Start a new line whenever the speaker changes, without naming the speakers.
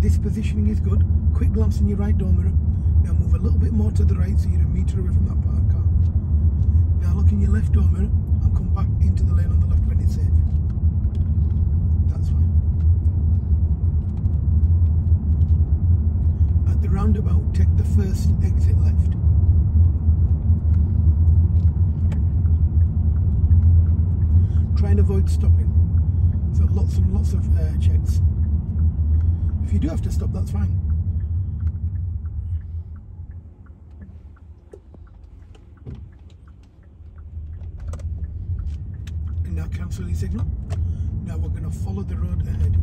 this positioning is good. Quick glance in your right door mirror. Now move a little bit more to the right so you're a metre away from that parked car. Now look in your left door mirror and come back into the lane on the left when it's safe. That's fine. At the roundabout, take the first exit left. Try and avoid stopping. So lots and lots of uh, checks. If you do have to stop, that's fine. And now cancel your signal. Now we're going to follow the road ahead.